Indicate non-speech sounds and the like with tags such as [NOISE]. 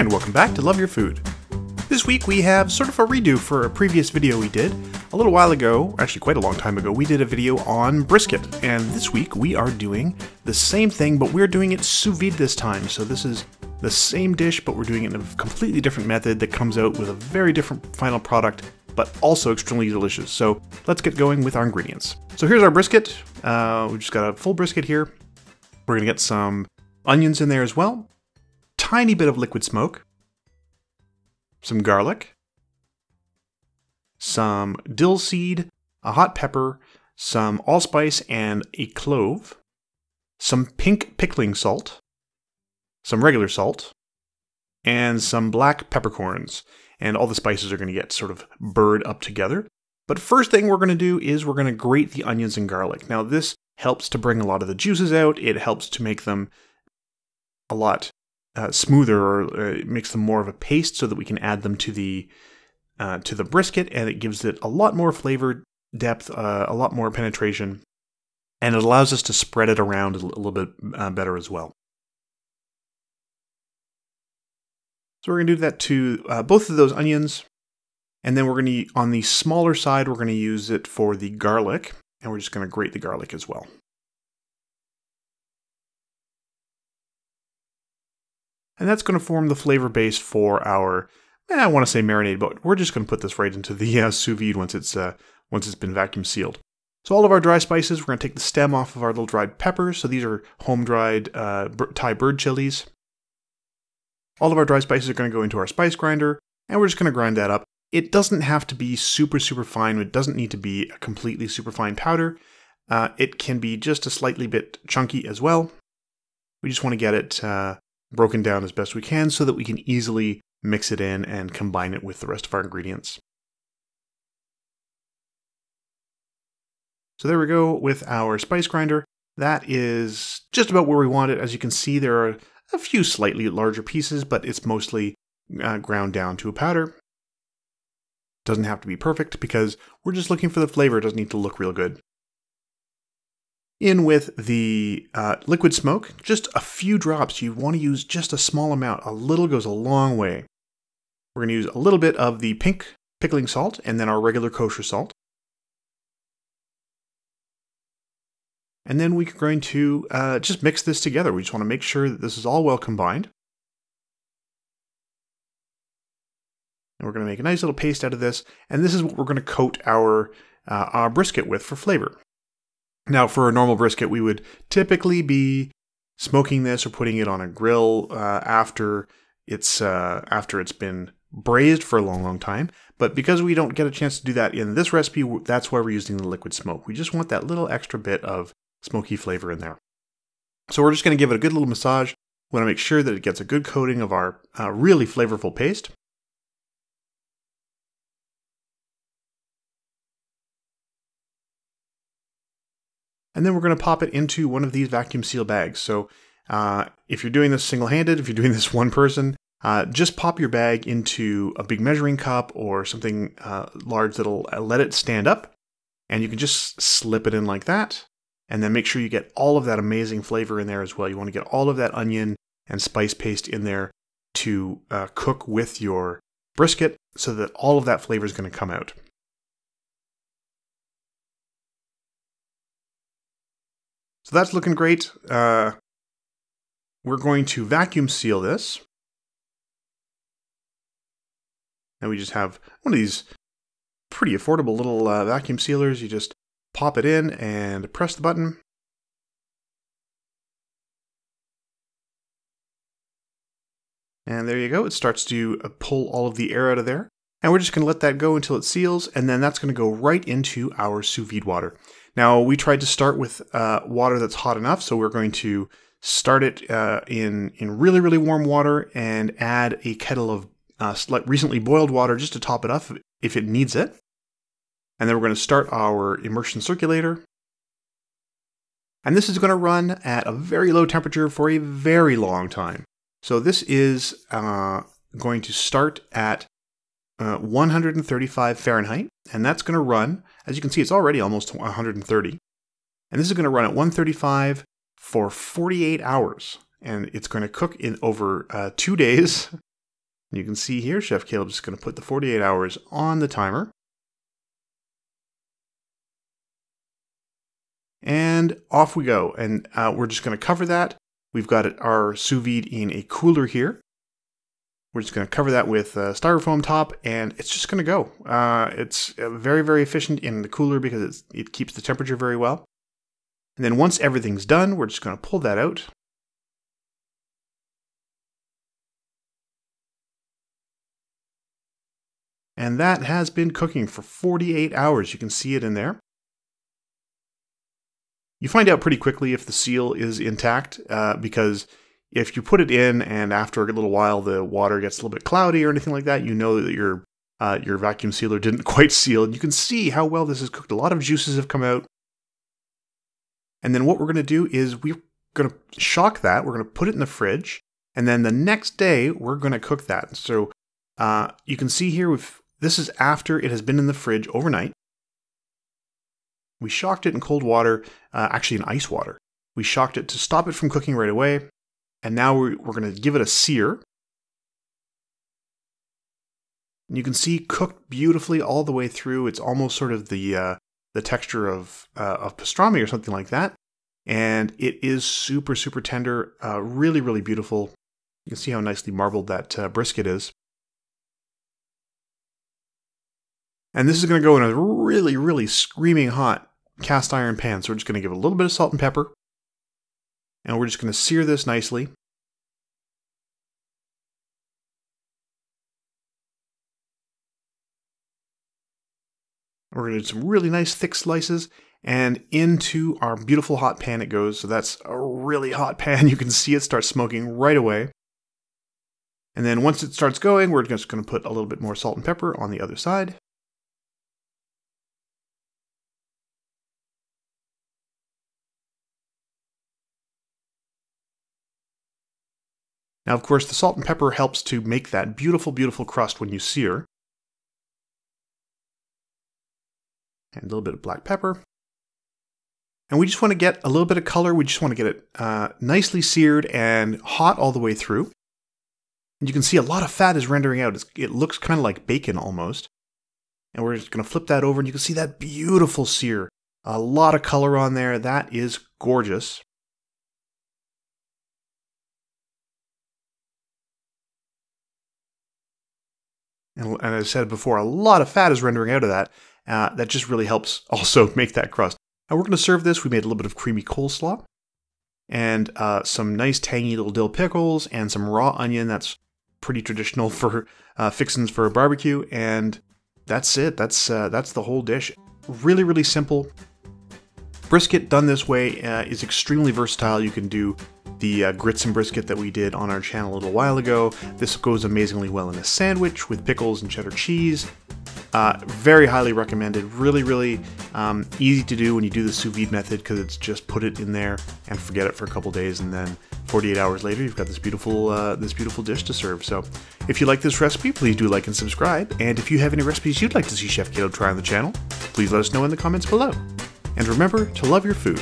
and welcome back to Love Your Food. This week we have sort of a redo for a previous video we did. A little while ago, actually quite a long time ago, we did a video on brisket, and this week we are doing the same thing, but we're doing it sous vide this time. So this is the same dish, but we're doing it in a completely different method that comes out with a very different final product, but also extremely delicious. So let's get going with our ingredients. So here's our brisket. Uh, we just got a full brisket here. We're gonna get some onions in there as well, tiny bit of liquid smoke, some garlic, some dill seed, a hot pepper, some allspice and a clove, some pink pickling salt, some regular salt, and some black peppercorns. And all the spices are going to get sort of burred up together. But first thing we're going to do is we're going to grate the onions and garlic. Now this helps to bring a lot of the juices out. It helps to make them a lot uh, smoother or uh, makes them more of a paste so that we can add them to the uh, to the brisket and it gives it a lot more flavor depth, uh, a lot more penetration, and it allows us to spread it around a little bit uh, better as well. So we're going to do that to uh, both of those onions, and then we're going to, on the smaller side, we're going to use it for the garlic, and we're just going to grate the garlic as well. And that's going to form the flavor base for our, eh, I want to say marinade, but we're just going to put this right into the uh, sous vide once it's, uh, once it's been vacuum sealed. So all of our dry spices, we're going to take the stem off of our little dried peppers. So these are home-dried uh, Thai bird chilies. All of our dry spices are going to go into our spice grinder, and we're just going to grind that up. It doesn't have to be super, super fine. It doesn't need to be a completely super fine powder. Uh, it can be just a slightly bit chunky as well. We just want to get it uh, broken down as best we can so that we can easily mix it in and combine it with the rest of our ingredients. So there we go with our spice grinder. That is just about where we want it. As you can see, there are a few slightly larger pieces, but it's mostly uh, ground down to a powder. Doesn't have to be perfect because we're just looking for the flavor. It doesn't need to look real good in with the uh, liquid smoke, just a few drops. You want to use just a small amount. A little goes a long way. We're going to use a little bit of the pink pickling salt and then our regular kosher salt. And then we're going to uh, just mix this together. We just want to make sure that this is all well combined. And we're going to make a nice little paste out of this. And this is what we're going to coat our, uh, our brisket with for flavor. Now, for a normal brisket, we would typically be smoking this or putting it on a grill uh, after it's uh, after it's been braised for a long, long time. But because we don't get a chance to do that in this recipe, that's why we're using the liquid smoke. We just want that little extra bit of smoky flavor in there. So we're just going to give it a good little massage. We want to make sure that it gets a good coating of our uh, really flavorful paste. And then we're going to pop it into one of these vacuum seal bags. So uh, if you're doing this single-handed, if you're doing this [LAUGHS] one person, uh, just pop your bag into a big measuring cup or something uh, large that'll uh, let it stand up, and you can just slip it in like that, and then make sure you get all of that amazing flavor in there as well. You want to get all of that onion and spice paste in there to uh, cook with your brisket so that all of that flavor is going to come out. So that's looking great. Uh, we're going to vacuum seal this. And we just have one of these pretty affordable little uh, vacuum sealers. You just pop it in and press the button. And there you go. It starts to pull all of the air out of there. And we're just going to let that go until it seals. And then that's going to go right into our sous vide water. Now, we tried to start with uh, water that's hot enough, so we're going to start it uh, in, in really, really warm water and add a kettle of uh, recently boiled water just to top it up if it needs it. And then we're going to start our immersion circulator. And this is going to run at a very low temperature for a very long time. So this is uh, going to start at uh, 135 Fahrenheit, and that's going to run, as you can see, it's already almost 130. And this is going to run at 135 for 48 hours, and it's going to cook in over uh, two days. You can see here, Chef Caleb is going to put the 48 hours on the timer. And off we go. And uh, we're just going to cover that. We've got our sous vide in a cooler here. We're just going to cover that with a styrofoam top, and it's just going to go. Uh, it's uh, very, very efficient in the cooler because it keeps the temperature very well. And then once everything's done, we're just going to pull that out. And that has been cooking for 48 hours. You can see it in there. You find out pretty quickly if the seal is intact uh, because if you put it in and after a little while the water gets a little bit cloudy or anything like that, you know that your uh, your vacuum sealer didn't [LAUGHS] quite seal. And you can see how well this is cooked. A lot of juices have come out. And then what we're going to do is we're going to shock that. We're going to put it in the fridge. And then the next day, we're going to cook that. So uh, you can see here we've this is after it has been in the fridge overnight. We shocked it in cold water, uh, actually in ice water. We shocked it to stop it from cooking right away. And now we're, we're going to give it a sear. And you can see cooked beautifully all the way through. It's almost sort of the uh, the texture of uh, of pastrami or something like that. And it is super super tender, uh, really really beautiful. You can see how nicely marbled that uh, brisket is. And this is going to go in a really, really screaming hot cast iron pan. So we're just going to give it a little bit of salt and pepper. And we're just going to sear this nicely. We're going to do some really nice thick slices and into our beautiful hot pan it goes. So that's a really hot pan. [LAUGHS] You can see it start smoking right away. And then once it starts going, we're just going to put a little bit more salt and pepper on the other side. Now, of course, the salt and pepper helps to make that beautiful, beautiful crust when you sear. And a little bit of black pepper. And we just want to get a little bit of color. We just want to get it uh, nicely seared and hot all the way through. And you can see a lot of fat is rendering out. It's, it looks kind of like bacon almost. And we're just going to flip that over and you can see that beautiful sear. A lot of color on there. That is gorgeous. And, and as I said before, a lot of fat is rendering out of that. Uh, that just really helps [LAUGHS] also make that crust. Now we're going to serve this. We made a little bit of creamy coleslaw and uh, some nice tangy little dill pickles and some raw onion. That's pretty traditional [LAUGHS] for uh, for a barbecue. And that's it. That's uh, that's the whole dish. Really, really simple. Brisket done this way uh, is extremely versatile. You can do the uh, grits and brisket that we did on our channel a little while ago. This goes amazingly well in a sandwich with pickles and cheddar cheese. Uh, very highly recommended. Really, really um, easy to do when you do the sous vide method because it's just put it in there and forget it for a couple days, and then 48 hours later, you've got this beautiful uh, this beautiful dish to serve. So, if you like this recipe, please do like and subscribe. And if you have any recipes you'd like to see Chef Caleb try on the channel, please let us know in the comments below. And remember to love your food.